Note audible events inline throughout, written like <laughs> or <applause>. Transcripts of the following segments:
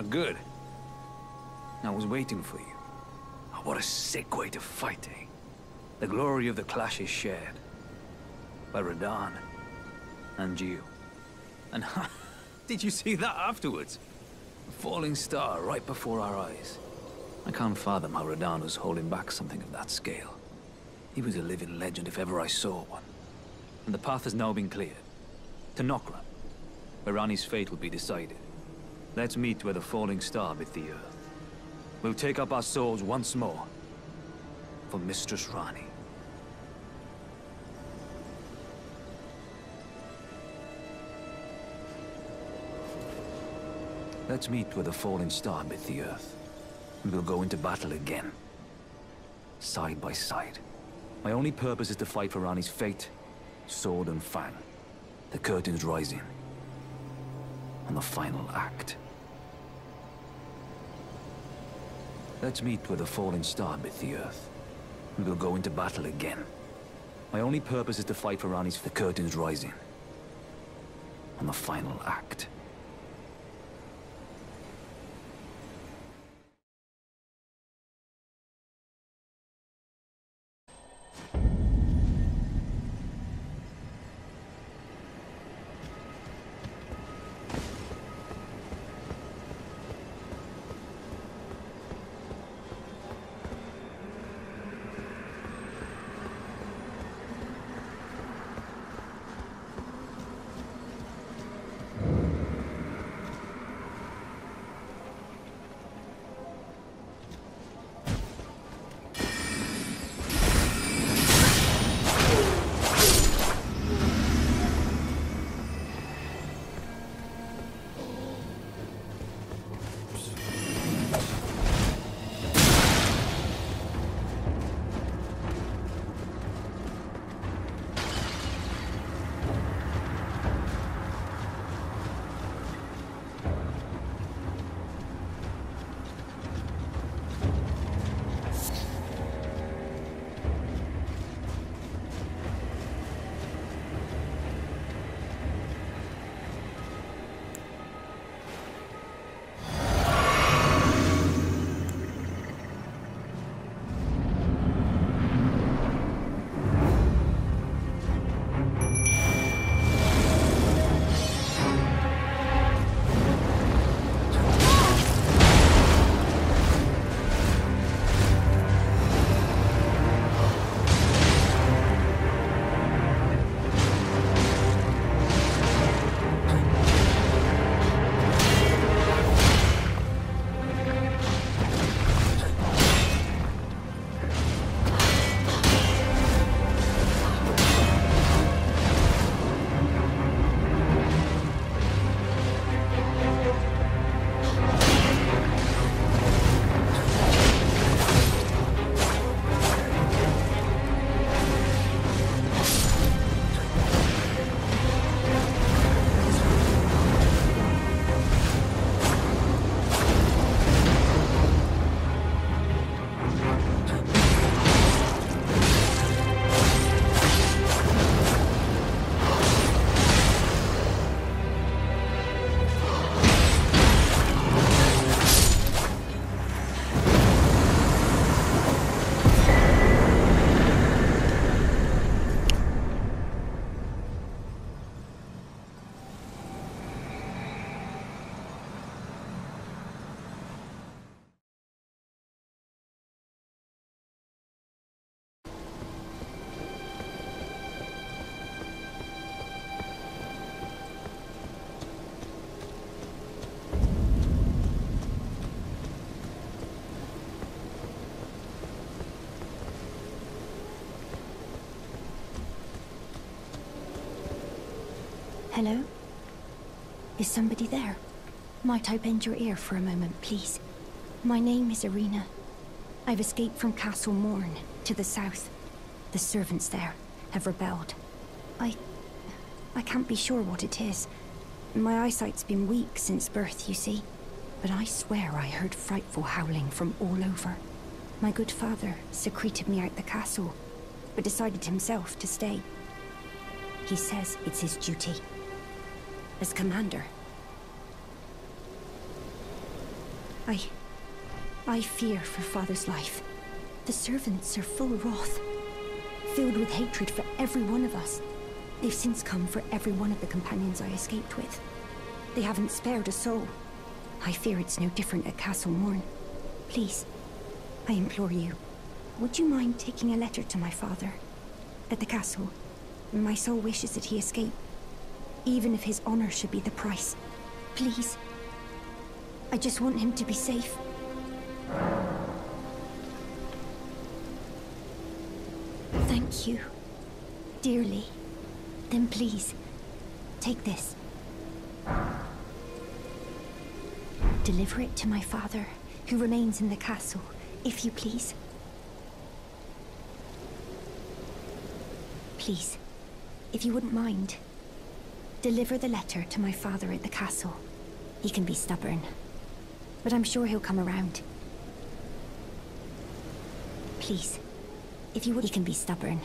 Ah, good. I was waiting for you. Oh, what a sick way to fight, eh? The glory of the clash is shared. By Radahn. And you. And <laughs> did you see that afterwards? A falling star right before our eyes. I can't fathom how Radahn was holding back something of that scale. He was a living legend if ever I saw one. And the path has now been cleared. To Nokron, where Ranni's fate will be decided. Let's meet where the falling star bit the earth. We'll take up our swords once more. For Mistress Ranni. Let's meet where the falling star bit the earth. And we'll go into battle again. Side by side. My only purpose is to fight for Ranni's fate, sword and fang. The curtain's rising. On the final act. Let's meet where the falling star bit the earth. We'll go into battle again. My only purpose is to fight for Ranni's... The curtain's rising. On the final act. Hello? Is somebody there? Might I bend your ear for a moment, please? My name is Irina. I've escaped from Castle Morne, to the south. The servants there have rebelled. I... I can't be sure what it is. My eyesight's been weak since birth, you see. But I swear I heard frightful howling from all over. My good father secreted me out the castle, but decided himself to stay. He says it's his duty as commander. I... I fear for father's life. The servants are full of wrath, filled with hatred for every one of us. They've since come for every one of the companions I escaped with. They haven't spared a soul. I fear it's no different at Castle Morne. Please, I implore you, would you mind taking a letter to my father? At the castle. My soul wishes that he escape. Even if his honor should be the price. Please. I just want him to be safe. Thank you. Dearly. Then please, take this. Deliver it to my father, who remains in the castle, if you please. Please, if you wouldn't mind, deliver the letter to my father at the castle. He can be stubborn, but I'm sure he'll come around. Please, if you would, he can be stubborn.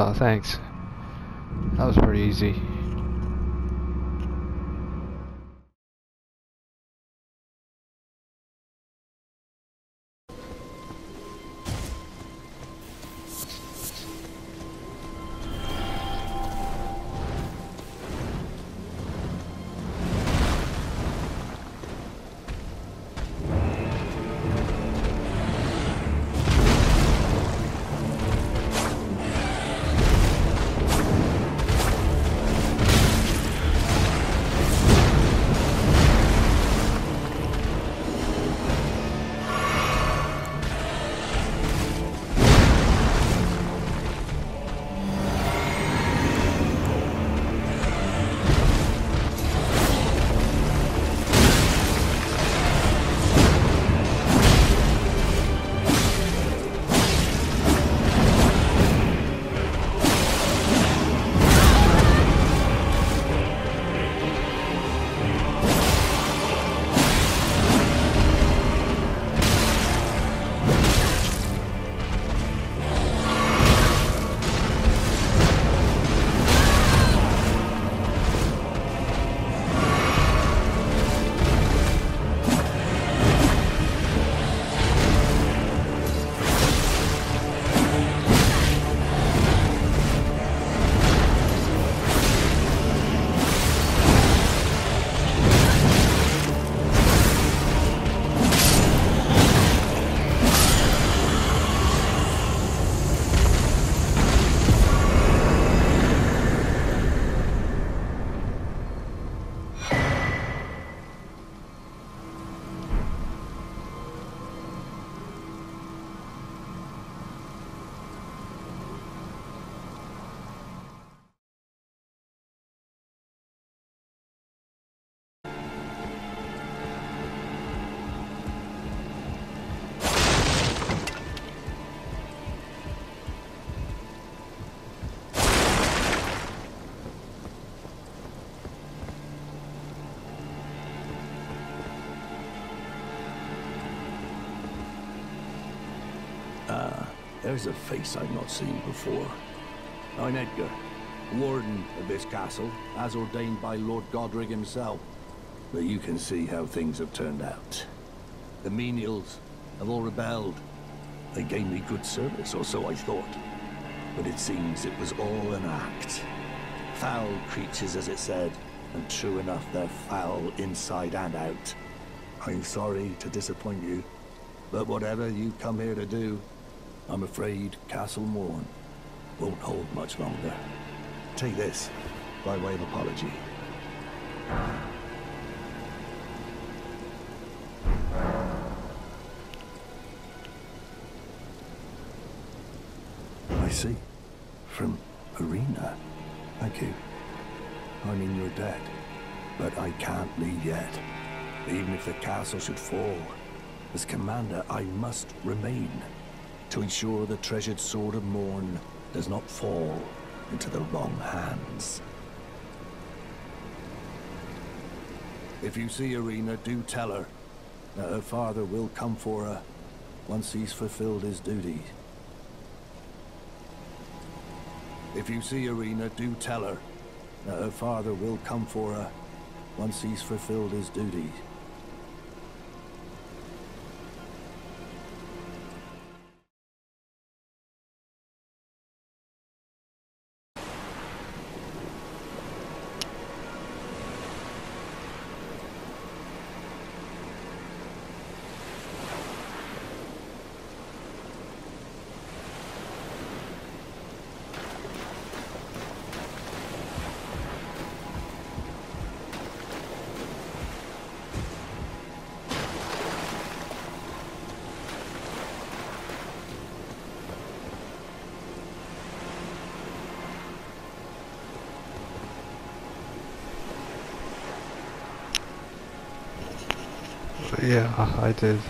Oh, thanks. That was pretty easy. There's a face I've not seen before. I'm Edgar, warden of this castle, as ordained by Lord Godrick himself. But you can see how things have turned out. The menials have all rebelled. They gave me good service, or so I thought. But it seems it was all an act. Foul creatures, as it said, and true enough, they're foul inside and out. I'm sorry to disappoint you, but whatever you come here to do, I'm afraid Castle Morne won't hold much longer. Take this, by way of apology. I see. From Irina. Thank you. I mean, you're dead. But I can't leave yet. Even if the castle should fall, as commander, I must remain to ensure the treasured sword of Morne does not fall into the wrong hands. If you see Irina, do tell her that her father will come for her once he's fulfilled his duty. If you see Irina, do tell her that her father will come for her once he's fulfilled his duties. Yeah, I did.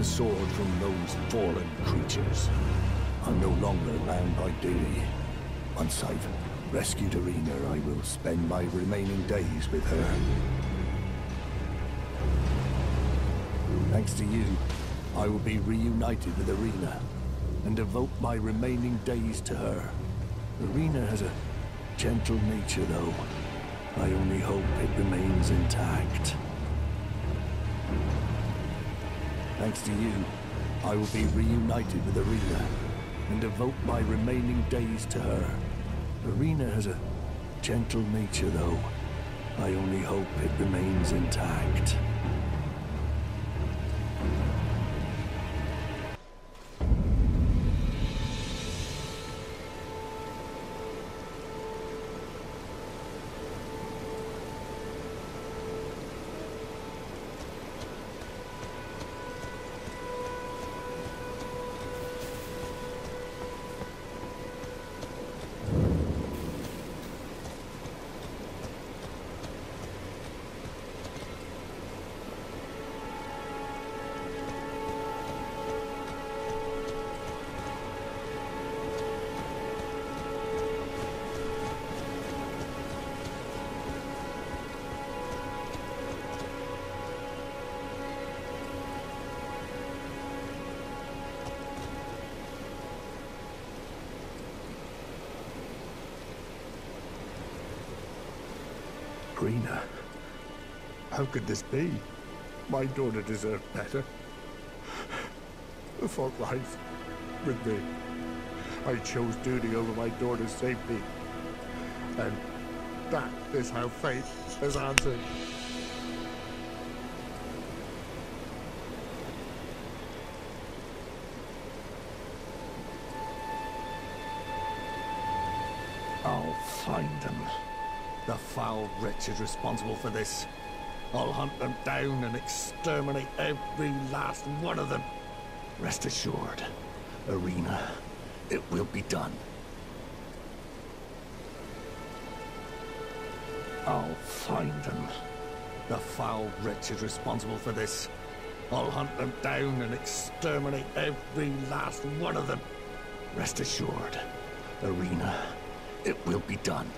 The sword from those fallen creatures. I'm no longer bound by duty. Once I've rescued Irina, I will spend my remaining days with her. Thanks to you, I will be reunited with Irina and devote my remaining days to her. Irina has a gentle nature, though. I only hope it remains intact. Thanks to you, I will be reunited with Irina and devote my remaining days to her. Irina has a gentle nature, though. I only hope it remains intact. Rena. How could this be? My daughter deserved better. The fault lies with me. I chose duty over my daughter's safety. And that is how fate has answered. I'll find them. The foul wretches responsible for this. I'll hunt them down and exterminate every last one of them. Rest assured, Irina, it will be done. I'll find them. The foul wretches responsible for this. I'll hunt them down and exterminate every last one of them. Rest assured, Irina, it will be done.